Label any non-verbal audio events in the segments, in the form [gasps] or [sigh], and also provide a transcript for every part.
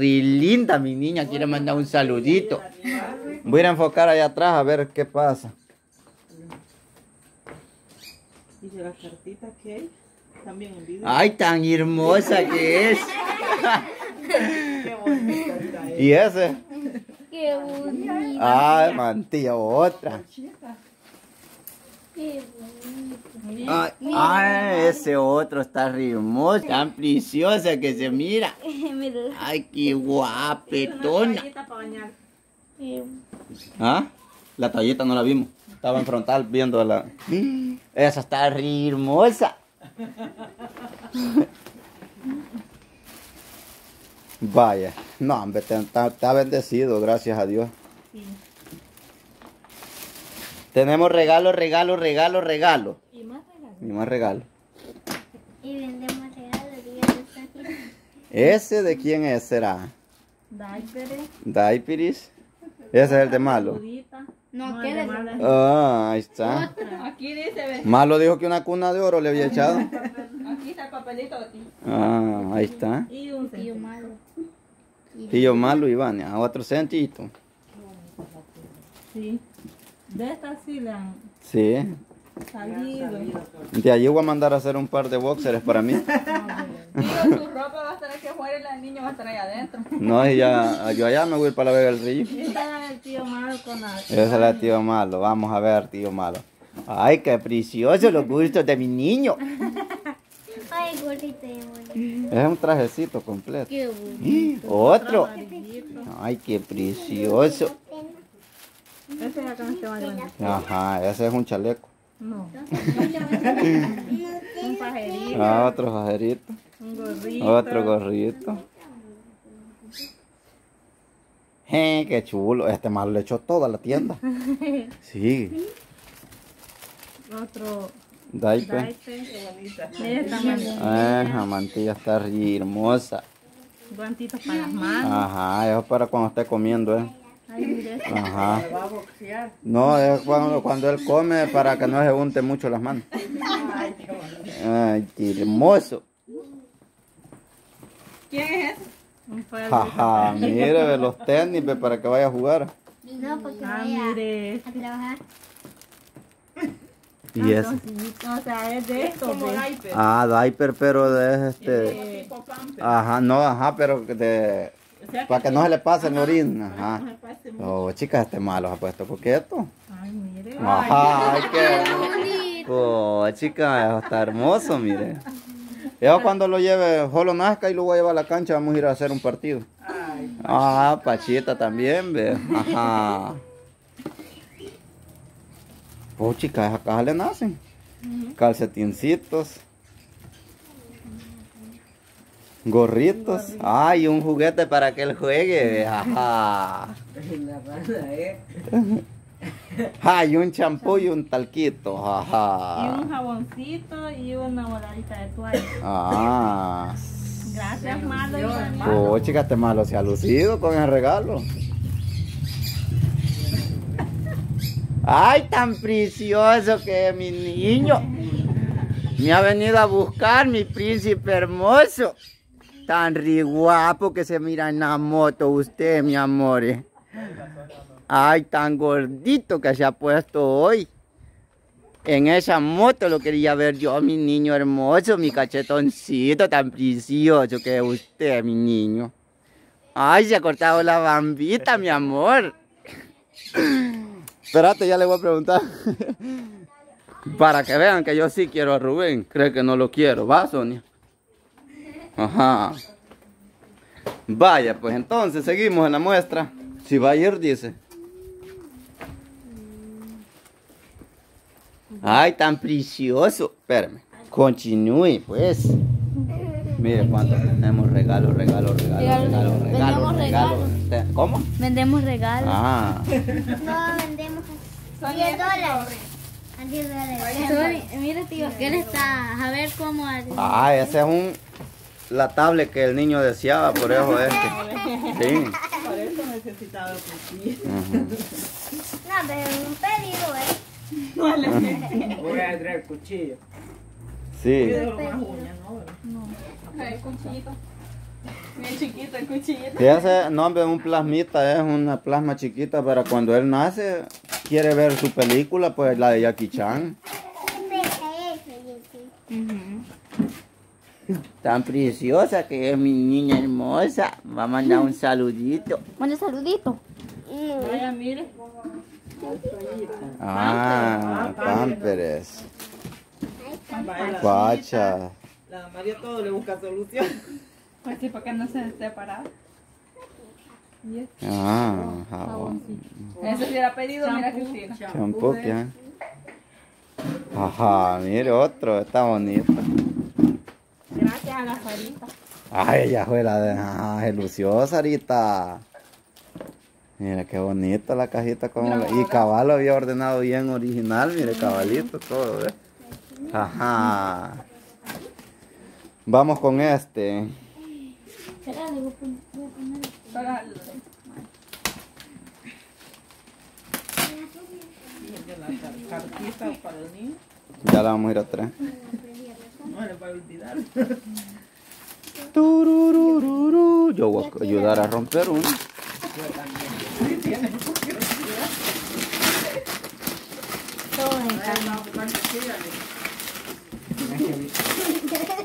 linda mi niña, quiere mandar un saludito. Voy a ir a enfocar allá atrás a ver qué pasa. Y de la cartita que hay, también en video. Ay, tan hermosa que es. [laughs] Qué bonita está ella. ¿Y ese? Qué bonito. Ay, mantilla, otra. Qué bonito. Ay, ay, ese otro está hermoso, tan preciosa que se [laughs] mira. Ay, qué guapetona. Toallita para bañar. Qué ¿Ah? La toallita no la vimos. Estaba en frontal viendo la. [gasps] Esa está hermosa. [laughs] Vaya, no, hombre, está, está bendecido, gracias a Dios. Tenemos regalo, regalo, regalo, regalo. Y más regalos. Y más regalo. Y vendemos regalos. ¿Ese de quién es? ¿Será? Diaperes, ¿Daipiris? Ese es el de malo. No, No, ¿qué de malo. Ah, ahí está. Aquí dice. Malo dijo que una cuna de oro le había echado. [laughs] Aquí está el papelito de ti. Ah, ahí está. Y un Tío malo. Tío malo, Iván, a otro centito. Sí. De estas sí le han Sí. salido. De allí voy a mandar a hacer un par de boxers para mí. [laughs] Digo, su ropa va a estar aquí afuera y el niño va a estar ahí adentro. No, y ya, yo allá me voy a ir para la Vega del Río. Y está el tío malo con la... Ese es el tío malo. Vamos a ver, tío malo. Ay, qué precioso los gustos de mi niño. [laughs] Ay, gordito. Es un trajecito completo. Qué bonito. Otro. Ay, qué precioso. Ese. Ajá, ese es un chaleco. No. Un pajerito, Ah, otro fajerito. un gorrito. Otro gorrito. Je, qué chulo. Este malo le echó toda la tienda. [laughs] Sí. Otro Daipe. esta mantilla. La mantilla está hermosa. Guantitos para las manos. Ajá, eso es para cuando esté comiendo, eh. Ay, mire. Ajá. No, es cuando, cuando él come para que no se unte mucho las manos. Ay, qué hermoso. ¿Quién es ese? Jaja, mire ve, los tenis ve, para que vaya a jugar. No, porque Ah, vaya mire. a trabajar. Y es. O sea, es de esto. Ah, diaper, pero de este. Ajá, no, ajá, pero de. Para que no se le pase el orín. Ajá. Oh, chicas, este malo se ha puesto coqueto. Ay, mire. Ajá, ay, qué Oh, chica, eso está hermoso, mire. Yo cuando lo lleve, solo nazca y lo voy a llevar a la cancha, vamos a ir a hacer un partido. Ah, Pachita también, ve. Ajá. Oh, chicas, cajas le nacen. Calcetincitos. Gorritos. Ay, un juguete para que él juegue. [laughs] Ajá. [laughs] Ay, un champú y un talquito. Y Ajá. un jaboncito y una voladita de toalla. Ah. Gracias, malo. y. Oh, chica, este malo se ha lucido con el regalo. Ay, tan precioso que es mi niño. Me ha venido a buscar mi príncipe hermoso. Tan re guapo que se mira en la moto usted, mi amor. eh. Ay, tan gordito que se ha puesto hoy. En esa moto lo quería ver yo, mi niño hermoso, mi cachetoncito tan precioso que es usted, mi niño. Ay, se ha cortado la bambita, mi amor. Espérate, ya le voy a preguntar. Para que vean que yo sí quiero a Rubén. Cree que no lo quiero. ¿Va, Sonia? Ajá. Vaya, pues entonces seguimos en la muestra. Si va a ir, dice. Ay, tan precioso. Espérame. Continúe, pues. Mire cuánto tenemos regalo, regalo, regalo, regalo, regalo, Vendemos regalo. regalos. ¿Cómo? Vendemos regalos. Ah, No, vendemos a 10 dólares. A 10 dólares. Mira, tío, que él está. A ver cómo. ah, ese es un la tablet que el niño deseaba, por eso este. [laughs] Sí. Por eso necesitaba cuchillo. No, pero un pedido, ¿eh? [laughs] Voy a traer cuchillo. Sí. ¿no? No. Ok, cuchillito. Bien chiquito el cuchillito. Fíjese, no, hombre, un plasmita es una plasma chiquita para cuando él nace, quiere ver su película, pues la de Jackie Chan. [laughs] Tan preciosa que es mi niña hermosa. Va a mandar un saludito. Mande saludito. Vaya, mire. Ah, Pamperes. Pacha. La María todo le busca solución. Pues sí, para que no se esté parado. Y este Ah, jabón. Eso sí era pedido, mira Cristina. Champú, ¿qué? Ajá, mire otro, está bonito. A la Sarita. Ay, ella fue la de. Ajá, se lució, Sarita. Mira qué bonita la cajita. Como la- Y cabal lo había ordenado bien original. Mire, cabalito, todo. ¿ves? Ajá. Vamos con este. Niño. Ya la vamos a ir a traer. No le va a olvidar. Tururururu. Yo voy a ayudar a romper uno. Todo en calma.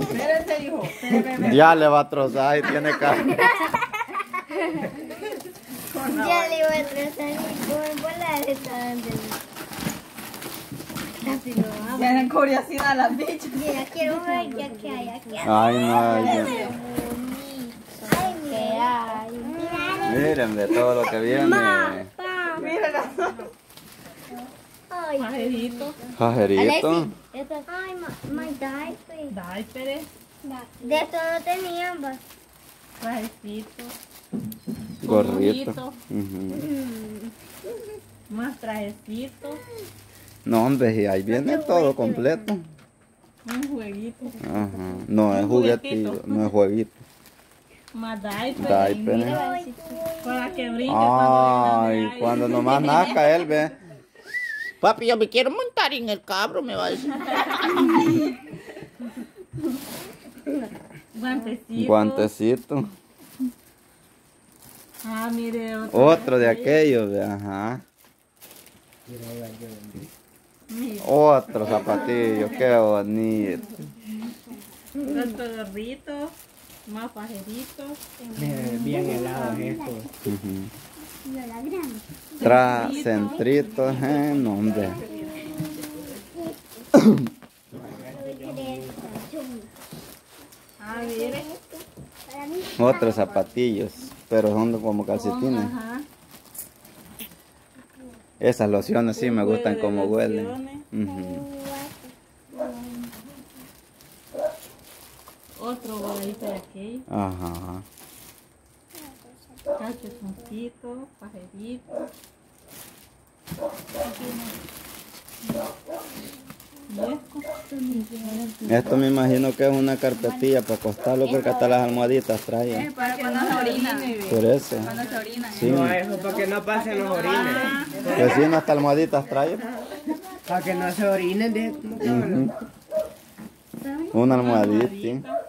Espérense, hijo. Espérenme. Ya le va a trozar y tiene carne. Ya le voy a tratar y con bola de lo vamos. Tienen curiosidad las bichas. Ya quiero ver ya que hay aquí. Ay, no. ya. Ay, mira. Miren de todo lo que viene. Mira Ay, Pajerito. Esto- Ay, my, my diaper. Diapers. De esto no tenían, pues. Trajecito. Gorrito. Más trajecito. No, hombre, y ahí viene todo completo. Un jueguito. Ajá. No es juguetito, no es jueguito. Más diapers. Diaper. Mira, Para que brinque Ay, cuando cuando nomás nazca él ve. Papi, yo me quiero montar en el cabro, me va a decir. Guantecito. Guantecito. Ah, mire, otro. Otro de aquellos, ve, ajá. Otro zapatillo, qué bonito. Otro gorrito. Más pajeritos. Bien helados estos. Ujú. Tra, centritos, eh, no, hombre. Ah. Otros zapatillos, pero son como calcetines. Esas lociones sí me gustan como huelen. lociones. Ujú. Otro bolito de aquí. Ajá. Calcetoncito, pajerito. Y esto. Esto me imagino que es una carpetilla para acostarlo porque hasta las almohaditas trae. Para cuando se orina. Por eso. Cuando se orina. Sí. No, eso para que no pasen los orines. Que sí, no hasta almohaditas trae. Para que no se orinen. De... Una almohadita.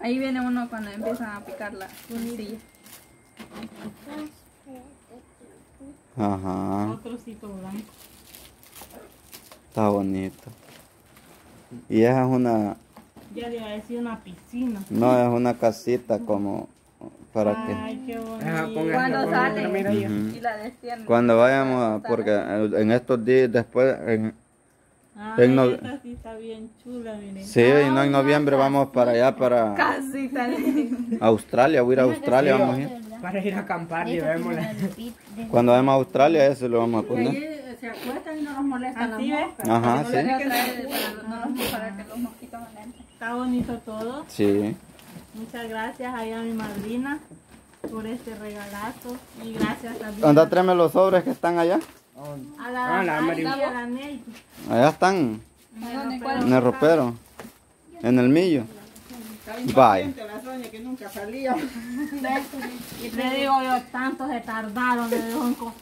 Ahí viene uno cuando empiezan a picar la silla. Ajá. Otro blanco. Está bonito. Y esa es una, Ya le iba a decir una piscina. no es una casita como para que Ay, qué Ajá, bonito. Cuando sale. ahí. Ujú. Y la desciende. cuando vayamos a, porque en estos días después, en, Ay, en no- esta sí está bien chula, miren. sí, y no en noviembre vamos para allá, para Casita. Australia, voy a ir a Australia, vamos a ir. Para ir a acampar, llevémosla. Cuando vayamos a Australia, eso lo vamos a poner. Se acuestan y no nos molestan. Así ves. Ajá, sí. Voy a traer para, no los- para que los mosquitos. Está bonito todo. Sí. Muchas gracias ahí a mi madrina por este regalazo. Y gracias también Anda, tráeme los sobres que están allá. a la, Ah, la Mari. la Ney. Allá están, ¿Dónde? en el ropero, en el millo. Bye. La Sonia que nunca salía. [laughs] Y te digo yo, tanto se tardaron, le digo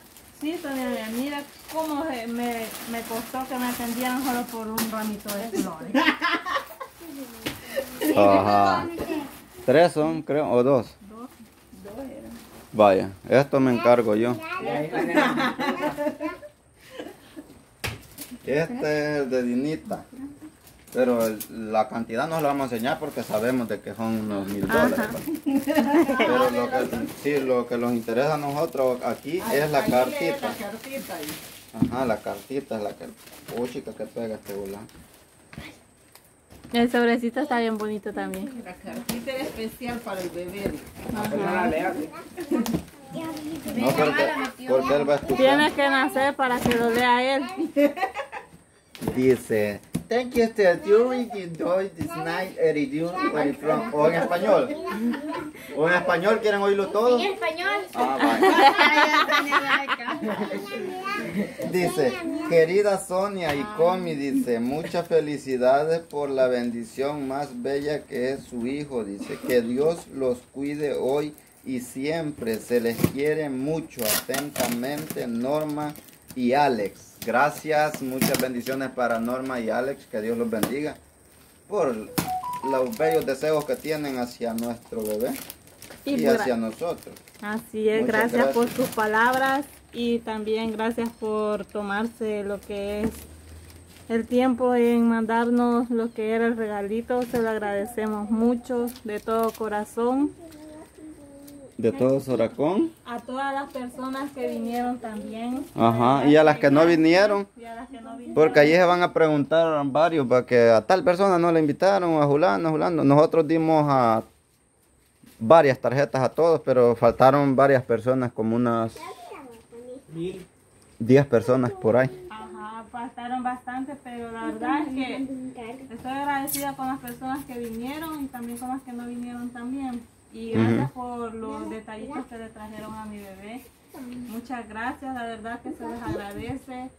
un cosito, mira, cómo me, me costó que me atendieran solo por un ramito de flores. [laughs] Ajá. Tres son, creo, o dos. Dos, dos eran. Vaya, esto me encargo yo. Este es el de Dinita. Pero el- la cantidad no la vamos a enseñar porque sabemos de que son unos mil dólares. ¿verdad? [laughs] Pero lo que, sí, lo que nos interesa a nosotros aquí es la cartita. cartita ahí. Ajá, la cartita es la que... Uy, chica, que pega este volante. El sobrecito está bien bonito también. La cartita era especial para el bebé. Ajá. No la lea. No, porque, porque él va a escuchar. Tiene que nacer para que lo lea él. Dice, thank you Esther, enjoy this night you from. O en español. O en español, ¿quieren oírlo todo? En español. Ah. Dice, querida Sonia y Comi, dice, muchas felicidades por la bendición más bella que es su hijo. Dice, que Dios los cuide hoy y siempre. Se les quiere mucho. Atentamente, Norma y Alex. Gracias, muchas bendiciones para Norma y Alex. Que Dios los bendiga por los bellos deseos que tienen hacia nuestro bebé Y hacia nosotros. Así es, gracias, gracias. por sus palabras y también gracias por tomarse lo que es el tiempo en mandarnos lo que era el regalito. Se lo agradecemos mucho de todo corazón. De todo Soracón. A todas las personas que vinieron también. Ajá, y a las que no vinieron. Y a las que no vinieron. Porque allí se van a preguntar varios, para que a tal persona no le invitaron, a Julano, a Julano. Nosotros dimos a varias tarjetas a todos, pero faltaron varias personas, como unas 10 personas por ahí. Ajá, faltaron bastante, pero la verdad es que estoy agradecida con las personas que vinieron y también con las que no vinieron también. Y gracias por los detallitos que le trajeron a mi bebé. Muchas gracias, la verdad que se les agradece.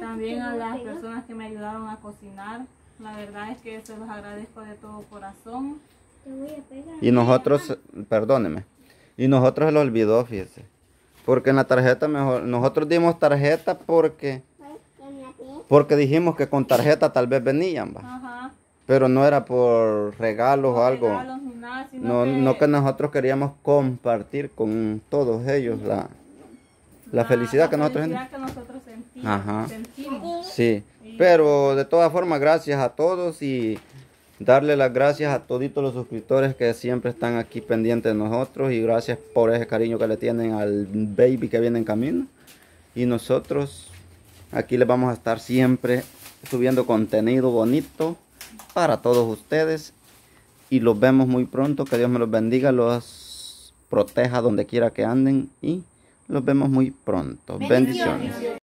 También a las personas que me ayudaron a cocinar. La verdad es que se los agradezco de todo corazón. Y nosotros, perdóneme, y nosotros se lo olvidó, fíjese. Porque en la tarjeta mejor, nosotros dimos tarjeta porque, porque dijimos que con tarjeta tal vez venían, va. Ajá. Pero no era por regalos o algo. regalos ni nada, sino No, que no que nosotros queríamos compartir con todos ellos la, la felicidad que nosotros felicidad que nosotros sentimos. Ajá. sentimos. Sí, pero de todas formas gracias a todos y darle las gracias a toditos los suscriptores que siempre están aquí pendientes de nosotros y gracias por ese cariño que le tienen al baby que viene en camino. Y nosotros aquí les vamos a estar siempre subiendo contenido bonito para todos ustedes y los vemos muy pronto. Que Dios me los bendiga, los proteja donde quiera que anden y los vemos muy pronto. Bendiciones.